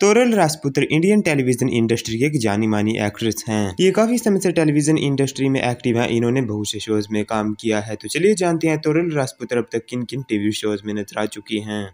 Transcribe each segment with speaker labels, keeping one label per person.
Speaker 1: तोरल राजपुत्र Indian television industry की एक जानी मानी एक्ट्रेस हैं। ये काफ़ी समय से टेलीविज़न इंडस्ट्री में एक्टिव हैं। इन्होंने बहुत से शोज़ में काम किया है। तो चलिए जानते हैं तोरल राजपुत्र अब तक किन किन टीवी शोज़ में नज़र आ चुकी हैं।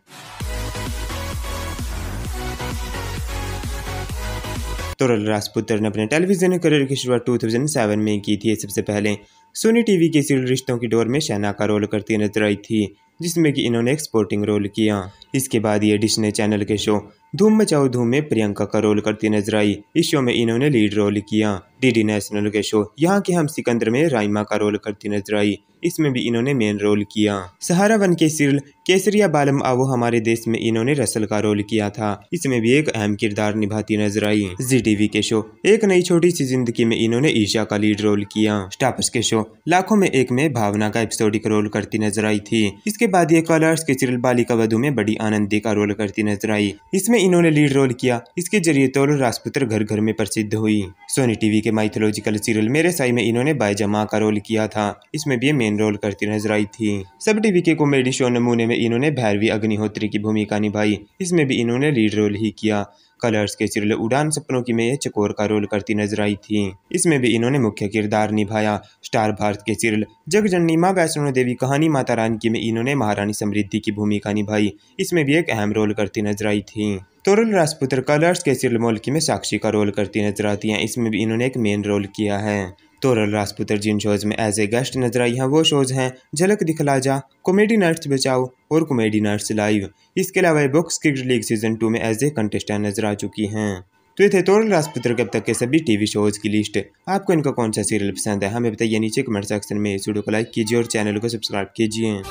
Speaker 1: तोरल राजपुत्र ने अपने टेलीविज़न करियर की शुरुआत 2007 में की थी। सबसे पहले सोनी टीवी के सीरियल रिश्तों की डोर में शहना का रोल करती नज़र आई थी, जिसमें कि इन्होंने एक स्पोर्टिंग रोल किया। इसके बाद ये डिशने चैनल के शो धूम मचाओ धूम में प्रियंका का रोल करती नज़र आई। इस शो में इन्होंने लीड रोल किया। डीडी नेशनल के शो यहाँ के हम सिकंदर में राइमा का रोल करती नज़र आई। इसमें भी इन्होंने मेन रोल किया। सहारा वन के सीरियल केसरिया बालम आवो हमारे देश में इन्होंने रसल का रोल किया था। इसमें भी एक अहम किरदार निभाती नज़र आई। जी टीवी के शो एक नई छोटी सी ज़िंदगी में इन्होंने ईशा का लीड रोल किया। स्टापस के शो लाखों में एक में भावना का एपिसोडिक रोल करती नज़र आई थी। इसके बाद ये कलर्स के सीरियल बालिका वधु में बड़ी आनंदी का रोल करती नज़र आई। इसमें इन्होंने लीड रोल किया। इसके ज़रिए तोल राजपुत्र घर घर में प्रसिद्ध हुई। सोनी टीवी के माइथोलॉजिकल सीरियल मेरे साई में इन्होंने बाईजमा का रोल किया था। इसमें भी मेन रोल करती नज़र आई थी। सब टीवी के कॉमेडी शो नमूने में इन्होंने भैरवी अग्निहोत्री की भूमिका निभाई। इसमें भी इन्होंने लीड रोल ही किया। कलर्स के सीरियल उड़ान सपनों की में चकोर का रोल करती नज़र आई थी। इसमें भी इन्होंने मुख्य किरदार निभाया। स्टार भारत के सीरियल जगजननी माँ वैष्णो देवी कहानी माता रानी की में इन्होंने महारानी समृद्धि की भूमिका निभाई। इसमें भी एक अहम रोल करती नज़र आई थी। तोरल राजपुत्र कलर्स के सीरियल मोल्की में साक्षी का रोल करती नज़र आती है। इसमें भी इन्होंने एक मेन रोल किया है। तोरल राजपुत्र जिन शोज़ में एज ए गेस्ट नज़र आई हैं, वो शोज़ हैं, झलक दिखला जा कॉमेडी नाइट्स बचाओ और कॉमेडी नाइट्स लाइव। इसके अलावा box cricket league season two में एज ए कंटेस्टेंट नज़र आ चुकी हैं। तो ये थे तोरल राजपुत्र के अब तक के सभी टीवी शोज़ की लिस्ट आपको इनका कौन सा सीरियल पसंद है, हमें बताइए नीचे कमेंट सेक्शन में। इस वीडियो को लाइक कीजिए और चैनल को सब्सक्राइब कीजिए।